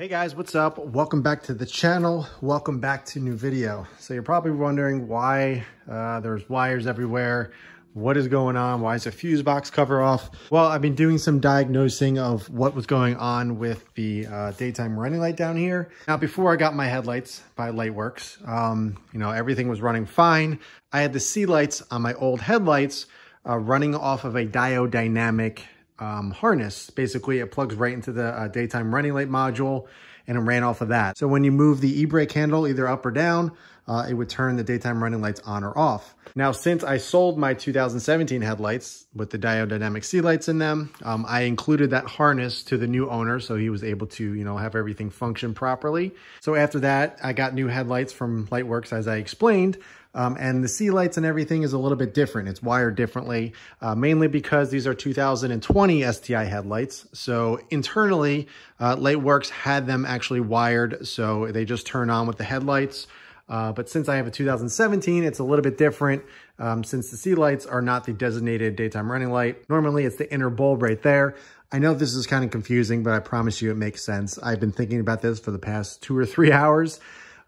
Hey guys, what's up? Welcome back to the channel. Welcome back to new video. So you're probably wondering why uh, there's wires everywhere. What is going on? Why is the fuse box cover off? Well, I've been doing some diagnosing of what was going on with the uh, daytime running light down here. Now, before I got my headlights by Lightwerkz, um, you know, everything was running fine. I had the C lights on my old headlights uh, running off of a Diode Dynamic um, harness. Basically, it plugs right into the uh, daytime running light module and it ran off of that. So when you move the e-brake handle either up or down, uh, it would turn the daytime running lights on or off. Now, since I sold my 2017 headlights with the Diode Dynamic C lights in them, um, I included that harness to the new owner so he was able to, you know, have everything function properly. So after that, I got new headlights from Lightwerkz as I explained, um, and the C lights and everything is a little bit different. It's wired differently, uh, mainly because these are 2020 STI headlights. So internally, uh, Lightwerkz had them actually wired, so they just turn on with the headlights. Uh, but since I have a 2017, it's a little bit different um, since the C lights are not the designated daytime running light. Normally it's the inner bulb right there. I know this is kind of confusing, but I promise you it makes sense. I've been thinking about this for the past two or three hours.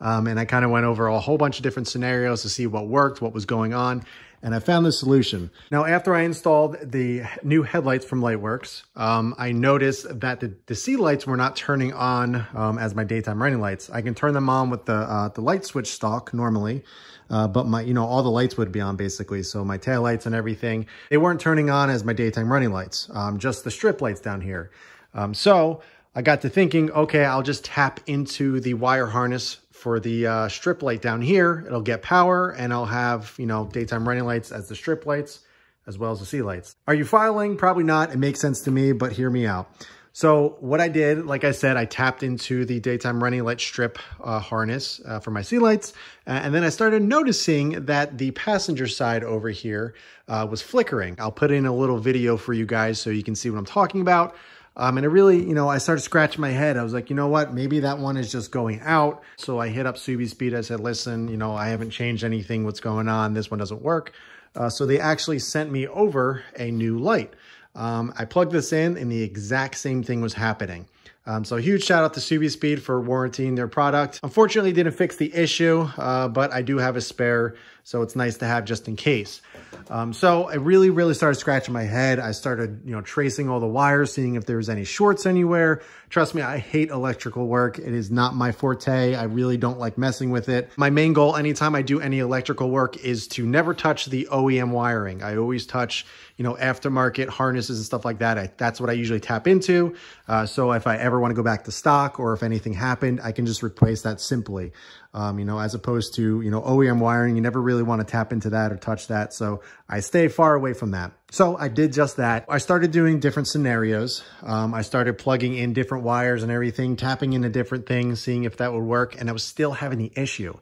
Um, and I kind of went over a whole bunch of different scenarios to see what worked, what was going on, and I found the solution. Now, after I installed the new headlights from Lightwerkz, um, I noticed that the, the C lights were not turning on um, as my daytime running lights. I can turn them on with the, uh, the light switch stalk normally, uh, but my, you know, all the lights would be on basically. So my tail lights and everything, they weren't turning on as my daytime running lights, um, just the strip lights down here. Um, so I got to thinking, okay, I'll just tap into the wire harness for the uh, strip light down here. It'll get power and I'll have, you know, daytime running lights as the strip lights as well as the C lights. Are you filing? Probably not. It makes sense to me, but hear me out. So what I did, like I said, I tapped into the daytime running light strip uh, harness uh, for my C lights. And then I started noticing that the passenger side over here uh, was flickering. I'll put in a little video for you guys so you can see what I'm talking about. Um, and it really, you know, I started scratching my head. I was like, you know what? Maybe that one is just going out. So I hit up SubiSpeed. I said, listen, you know, I haven't changed anything. What's going on? This one doesn't work. Uh, so they actually sent me over a new light. Um, I plugged this in and the exact same thing was happening. Um, so huge shout out to SubiSpeed for warranting their product. Unfortunately, didn't fix the issue, uh, but I do have a spare, so it's nice to have just in case. Um, so I really, really started scratching my head. I started, you know, tracing all the wires, seeing if there was any shorts anywhere. Trust me, I hate electrical work. It is not my forte. I really don't like messing with it. My main goal anytime I do any electrical work is to never touch the OEM wiring. I always touch, you know, aftermarket harnesses and stuff like that. I, that's what I usually tap into. Uh, so if I ever want to go back to stock or if anything happened, I can just replace that simply um, you know, as opposed to, you know, OEM wiring. You never really want to tap into that or touch that. So I stay far away from that. So I did just that. I started doing different scenarios. Um, I started plugging in different wires and everything, tapping into different things, seeing if that would work. And I was still having the issue.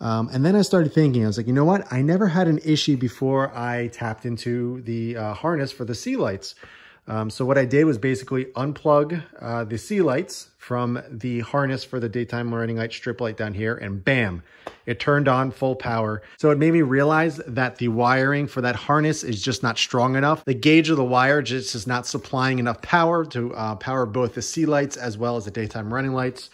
Um, and then I started thinking, I was like, you know what? I never had an issue before I tapped into the uh, harness for the C lights. Um, so what I did was basically unplug uh, the C lights from the harness for the daytime running light strip light down here and bam, it turned on full power. So it made me realize that the wiring for that harness is just not strong enough. The gauge of the wire just is not supplying enough power to uh, power both the C lights as well as the daytime running lights.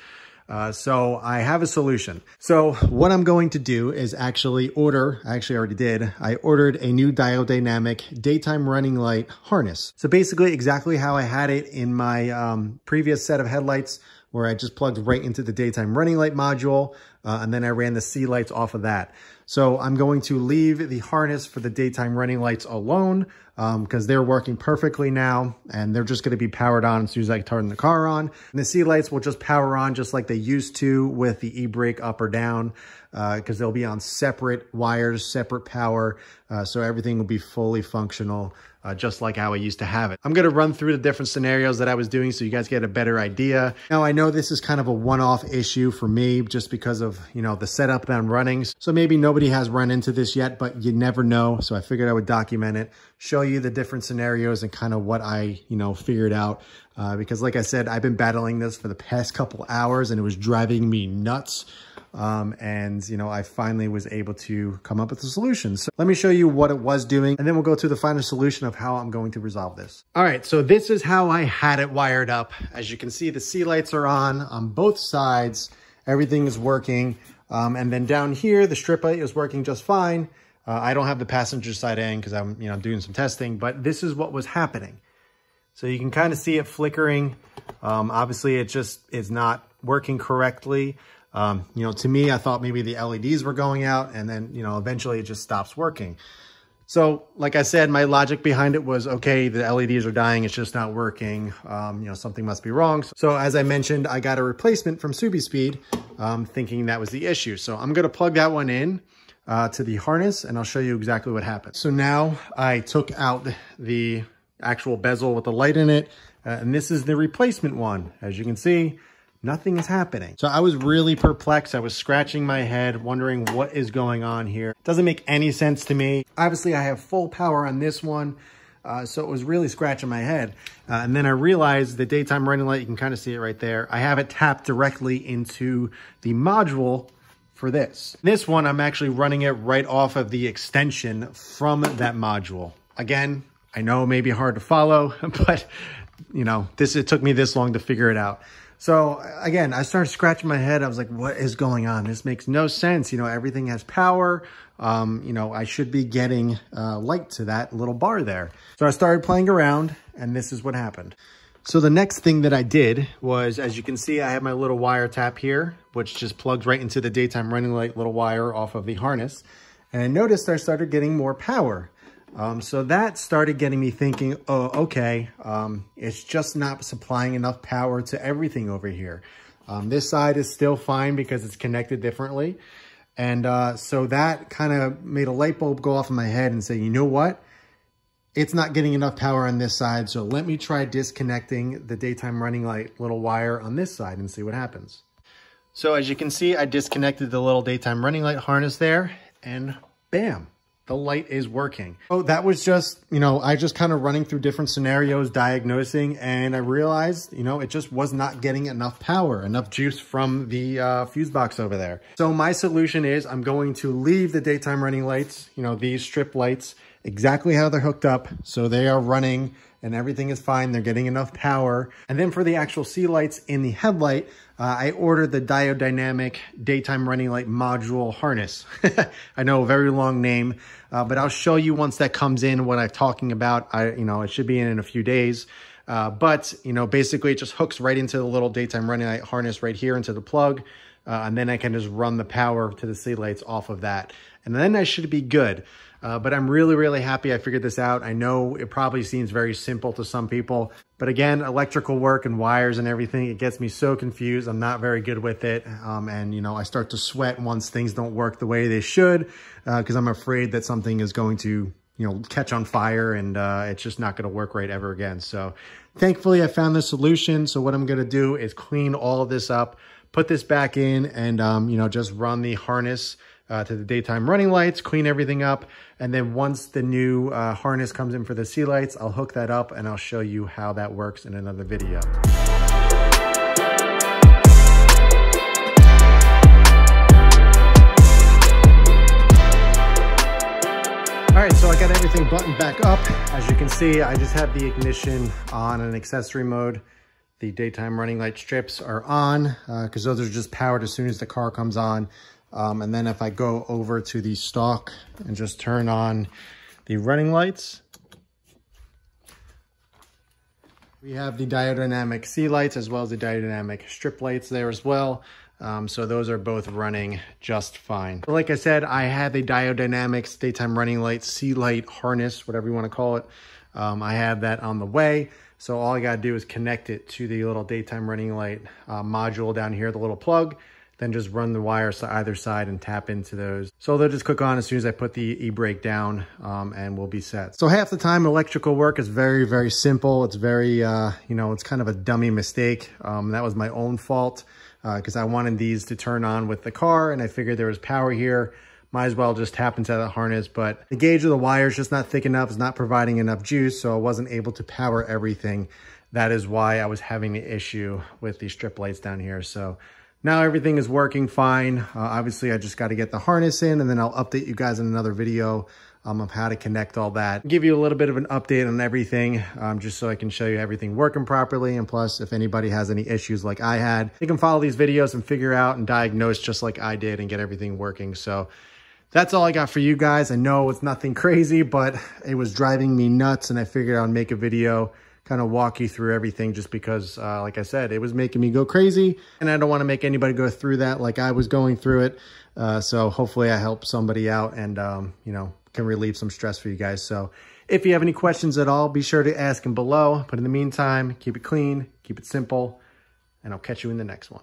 Uh, so I have a solution. So what I'm going to do is actually order, I actually already did, I ordered a new Diode Dynamic daytime running light harness. So basically exactly how I had it in my um, previous set of headlights where I just plugged right into the daytime running light module uh, and then I ran the C lights off of that. So I'm going to leave the harness for the daytime running lights alone because um, they're working perfectly now and they're just going to be powered on as soon as I turn the car on. And the C lights will just power on just like they used to with the e-brake up or down because uh, they'll be on separate wires, separate power, uh, so everything will be fully functional uh, just like how I used to have it. I'm going to run through the different scenarios that I was doing so you guys get a better idea. Now, I know this is kind of a one-off issue for me just because of, you know, the setup that I'm running. So maybe nobody has run into this yet, but you never know. So I figured I would document it, show you the different scenarios and kind of what I, you know, figured out. Uh, because like I said, I've been battling this for the past couple hours and it was driving me nuts. Um, and, you know, I finally was able to come up with a solution. So let me show you what it was doing, and then we'll go through the final solution of how I'm going to resolve this. All right, so this is how I had it wired up. As you can see, the C lights are on on both sides. Everything is working. Um, and then down here, the strip light is working just fine. Uh, I don't have the passenger side in because I'm, you know, doing some testing, but this is what was happening. So you can kind of see it flickering. Um, obviously, it just is not working correctly. Um, you know, to me, I thought maybe the LEDs were going out and then, you know, eventually it just stops working. So like I said, my logic behind it was, okay, the LEDs are dying. It's just not working. Um, you know, something must be wrong. So as I mentioned, I got a replacement from SubiSpeed, um, thinking that was the issue. So I'm going to plug that one in uh, to the harness and I'll show you exactly what happened. So now I took out the actual bezel with the light in it. Uh, and this is the replacement one. As you can see, nothing is happening. So I was really perplexed. I was scratching my head, wondering what is going on here. Doesn't make any sense to me. Obviously, I have full power on this one. Uh, so it was really scratching my head. Uh, and then I realized the daytime running light, you can kind of see it right there. I have it tapped directly into the module for this. This one, I'm actually running it right off of the extension from that module. Again, I know it may be hard to follow, but you know, this it took me this long to figure it out. So again, I started scratching my head. I was like, what is going on? This makes no sense. You know, everything has power. Um, you know, I should be getting uh, light to that little bar there. So I started playing around and this is what happened. So the next thing that I did was, as you can see, I have my little wire tap here, which just plugs right into the daytime running light little wire off of the harness. And I noticed I started getting more power. Um, so that started getting me thinking, oh, okay, um, it's just not supplying enough power to everything over here. Um, this side is still fine because it's connected differently. And uh, so that kind of made a light bulb go off in my head and say, you know what? It's not getting enough power on this side. So let me try disconnecting the daytime running light little wire on this side and see what happens. So as you can see, I disconnected the little daytime running light harness there and bam, the light is working. Oh, that was just, you know, I just kind of running through different scenarios, diagnosing, and I realized, you know, it just was not getting enough power, enough juice from the uh, fuse box over there. So my solution is I'm going to leave the daytime running lights, you know, these strip lights, exactly how they're hooked up. So they are running and everything is fine. They're getting enough power. And then for the actual C lights in the headlight, uh, I ordered the Diode Dynamic daytime running light module harness. I know a very long name, uh, but I'll show you once that comes in what I'm talking about. I, you know, it should be in in a few days. Uh, but, you know, basically it just hooks right into the little daytime running light harness right here into the plug. Uh, and then I can just run the power to the C lights off of that. And then I should be good. Uh, but I'm really, really happy I figured this out. I know it probably seems very simple to some people, but again, electrical work and wires and everything, it gets me so confused. I'm not very good with it. Um, and, you know, I start to sweat once things don't work the way they should because uh, I'm afraid that something is going to, you know, catch on fire and uh, it's just not going to work right ever again. So thankfully, I found the solution. So what I'm going to do is clean all of this up, put this back in and, um, you know, just run the harness uh, to the daytime running lights, clean everything up. And then once the new uh, harness comes in for the C lights, I'll hook that up and I'll show you how that works in another video. All right, so I got everything buttoned back up. As you can see, I just have the ignition on an accessory mode. The daytime running light strips are on because uh, those are just powered as soon as the car comes on. Um, and then if I go over to the stock and just turn on the running lights, we have the diodynamic C lights as well as the Diode Dynamic strip lights there as well. Um, so those are both running just fine. Like I said, I have the Diode Dynamics daytime running light, C light harness, whatever you want to call it. Um, I have that on the way. So all I got to do is connect it to the little daytime running light uh, module down here, the little plug then just run the wires to either side and tap into those. So they'll just click on as soon as I put the e-brake down um, and we'll be set. So half the time electrical work is very, very simple. It's very, uh, you know, it's kind of a dummy mistake. Um, that was my own fault because uh, I wanted these to turn on with the car and I figured there was power here. Might as well just tap into the harness, but the gauge of the wire is just not thick enough. It's not providing enough juice, so I wasn't able to power everything. That is why I was having the issue with these strip lights down here. So now everything is working fine. Uh, obviously, I just got to get the harness in and then I'll update you guys in another video um, of how to connect all that. Give you a little bit of an update on everything, um, just so I can show you everything working properly. And plus, if anybody has any issues like I had, you can follow these videos and figure out and diagnose just like I did and get everything working. So that's all I got for you guys. I know it's nothing crazy, but it was driving me nuts and I figured I'd make a video kind of walk you through everything just because, uh, like I said, it was making me go crazy and I don't want to make anybody go through that like I was going through it. Uh, so hopefully I help somebody out and, um, you know, can relieve some stress for you guys. So if you have any questions at all, be sure to ask them below. But in the meantime, keep it clean, keep it simple, and I'll catch you in the next one.